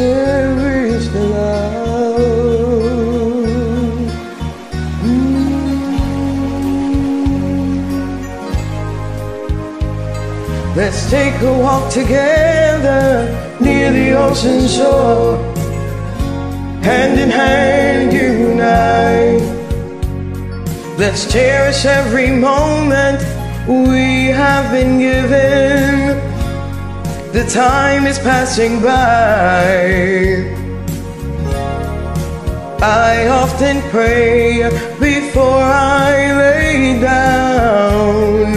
cherish the love. Mm. Let's take a walk together near the ocean shore. Hand in hand, unite. Let's cherish every moment we have been given. The time is passing by. I often pray before I lay down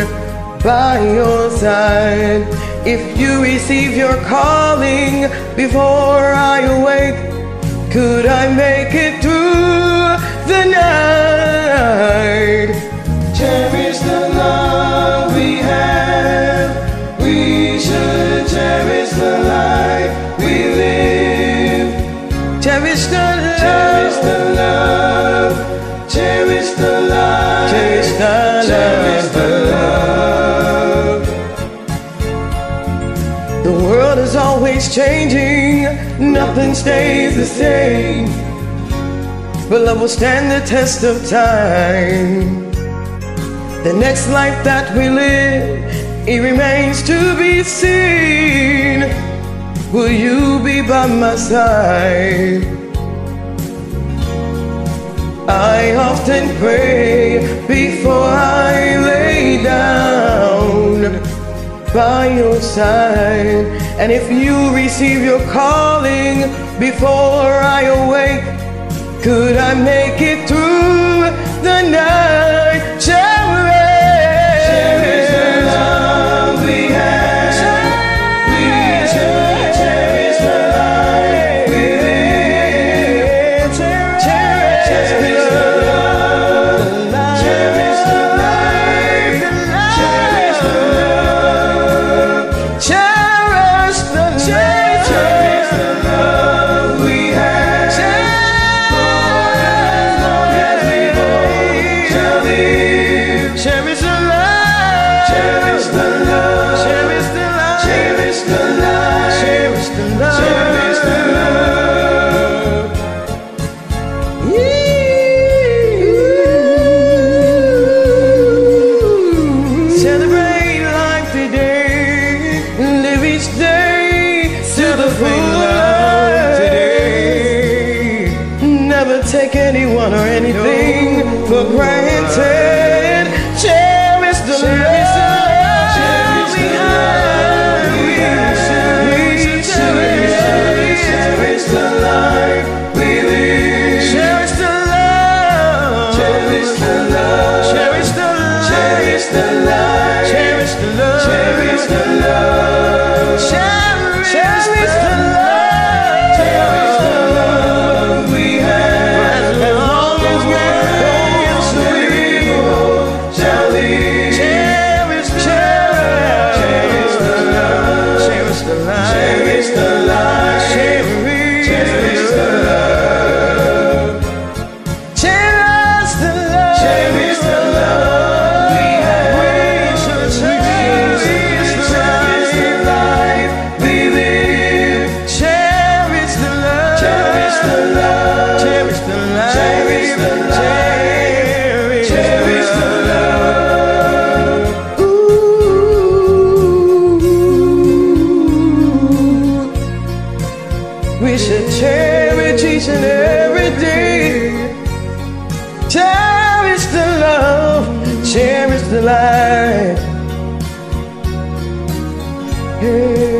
by your side. If you receive your calling before I awake, could I make it through always changing. Nothing stays the same. But love will stand the test of time. The next life that we live, it remains to be seen. Will you be by my side? I often pray before I lay down by your side. And if you receive your calling before I awake, could I make it through the night? Take anyone or anything for granted. Cherish the love we have. We cherish, cherish the life we live. Cherish the love. Cherish the love. Cherish the love. Cherish the life. Each and every day. Cherish the love, cherish the life. Yeah.